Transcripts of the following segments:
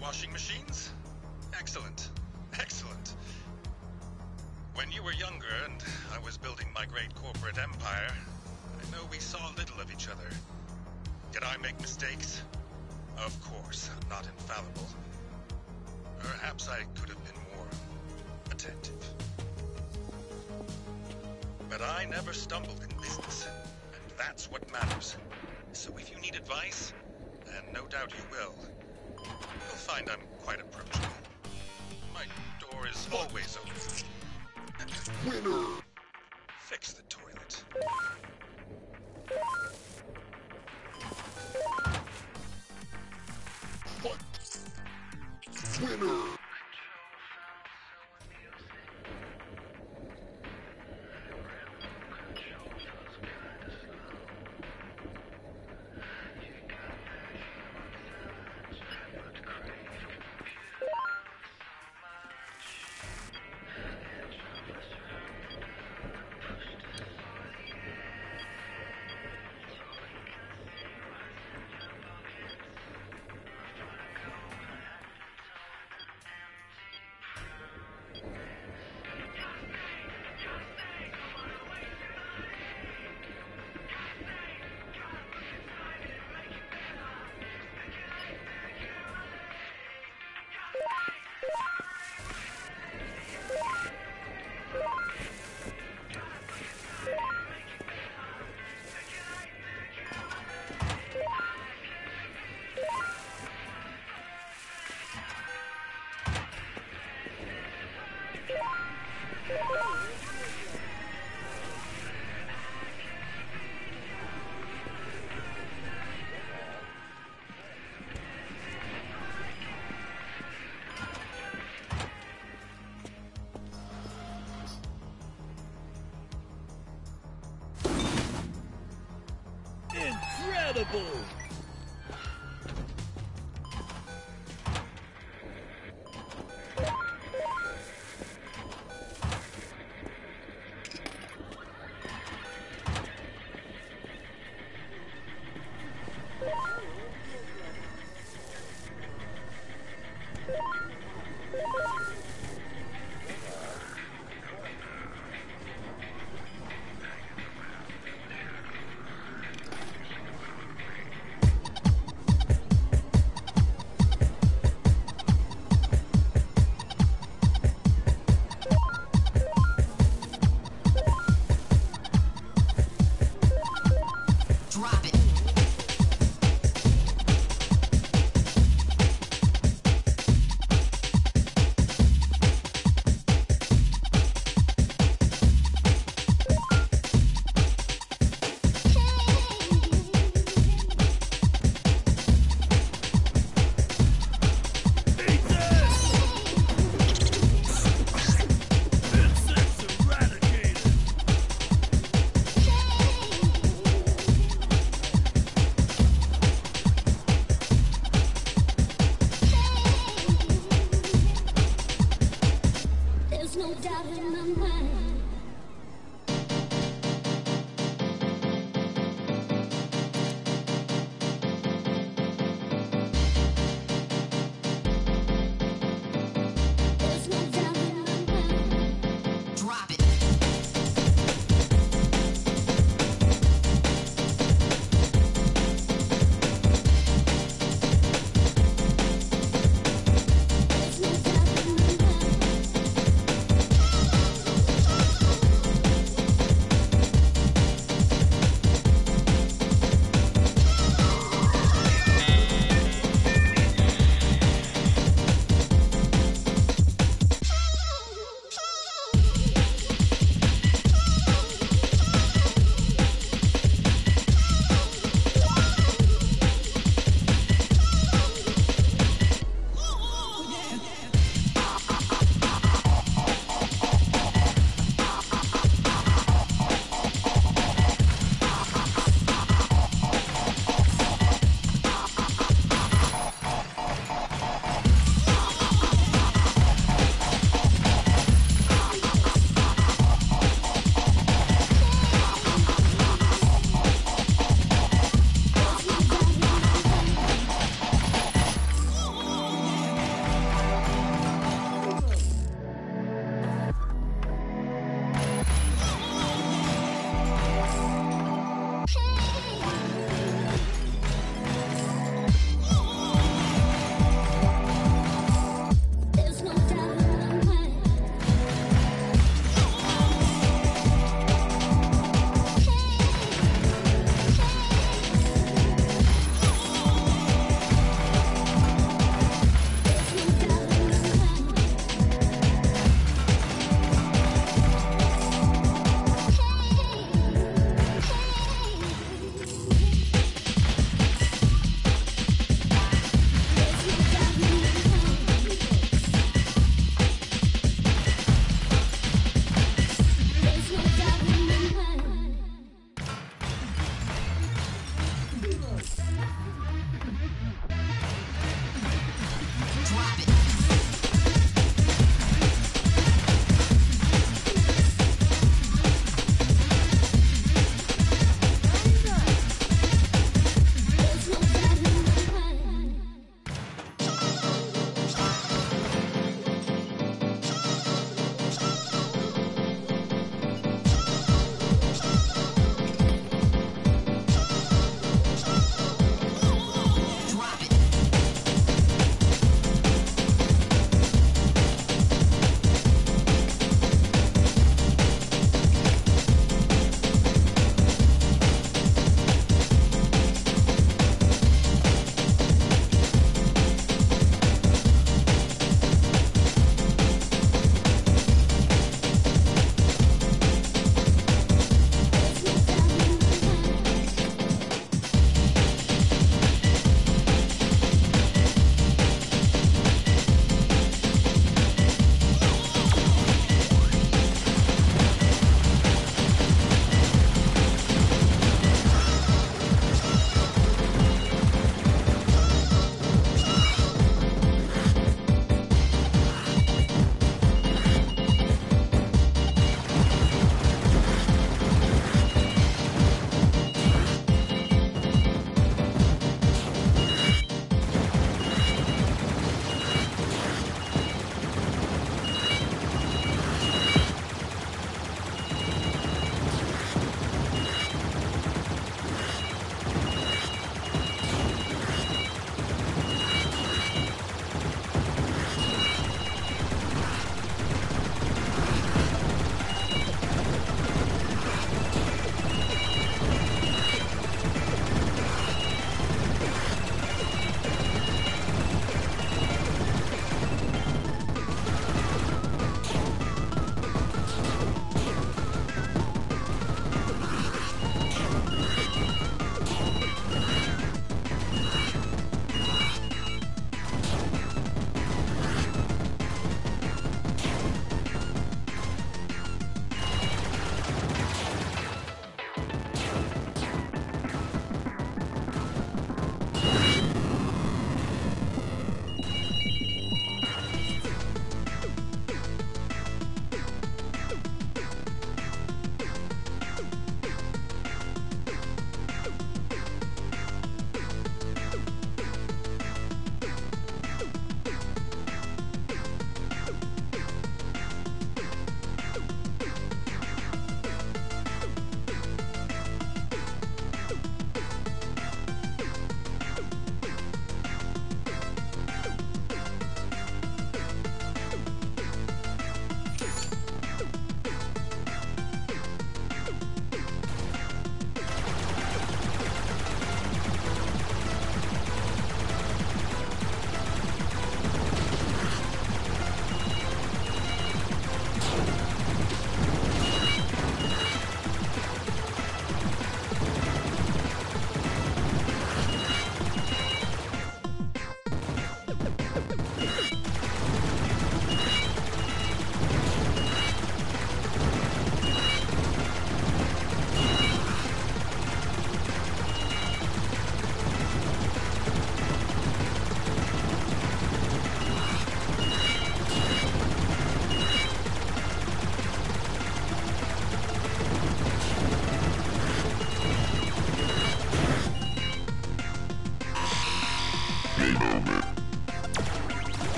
washing machines? Excellent. Excellent. When you were younger and I was building my great corporate empire, I know we saw little of each other. Did I make mistakes? Of course, I'm not infallible. Perhaps I could have been more attentive. But I never stumbled in business, and that's what matters. So if you need advice, and no doubt you will, you'll find I'm quite approachable. My door is always open. Winner! Fix the toilet.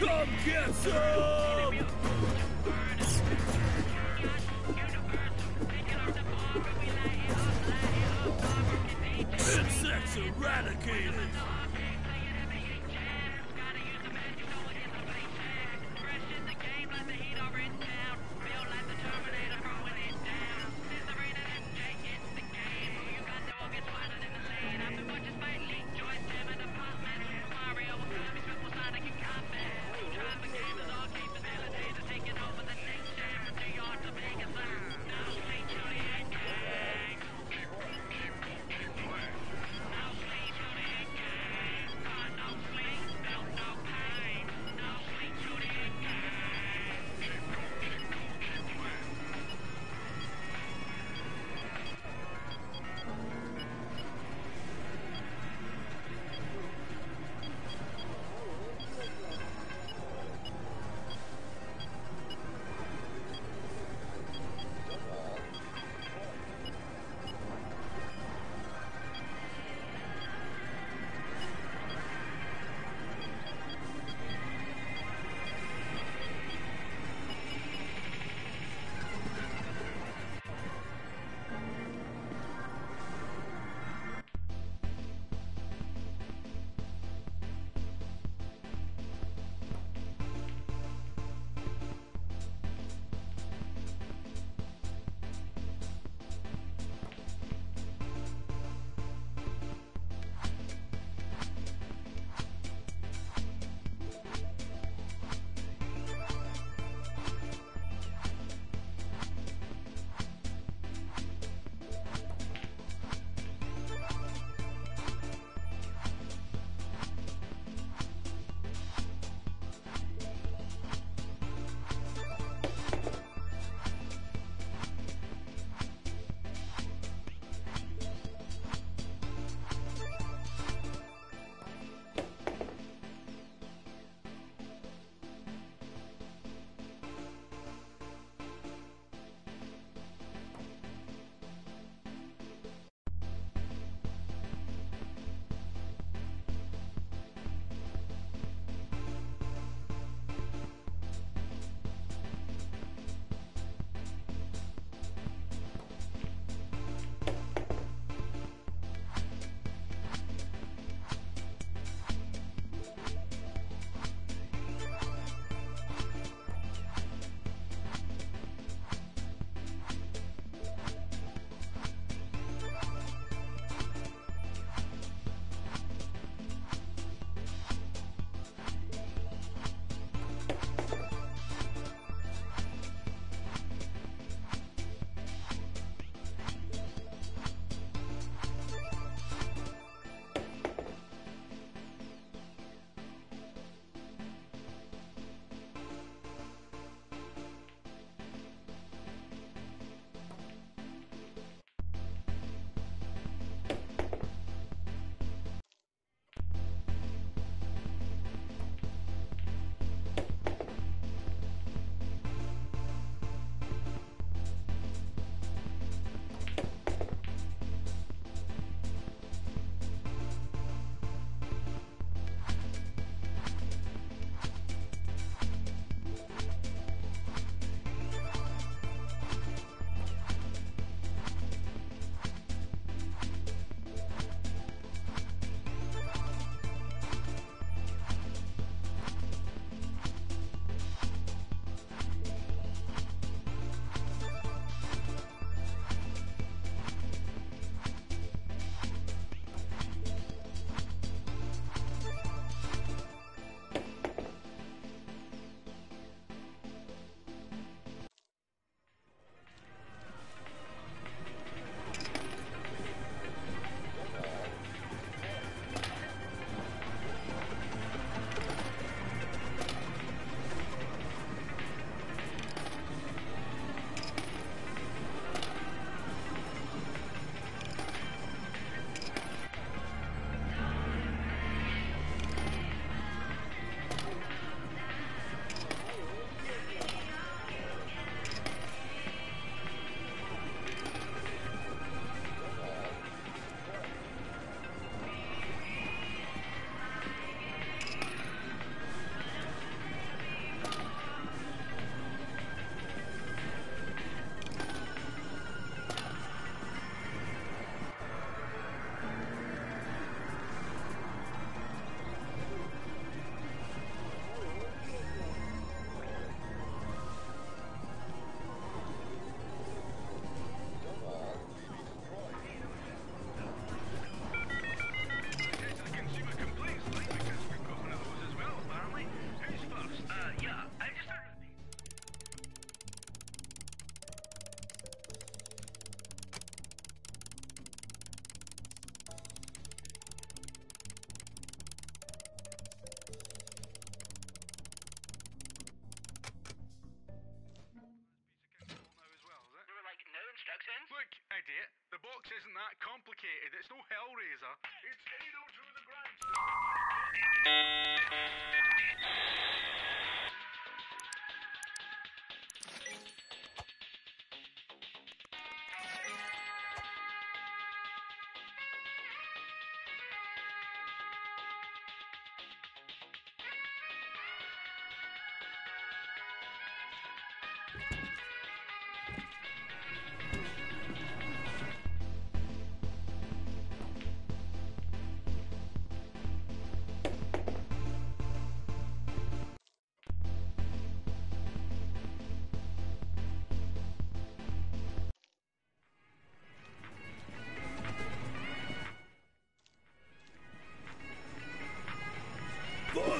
Come get some! Insects eradicated!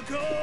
Leprechauns!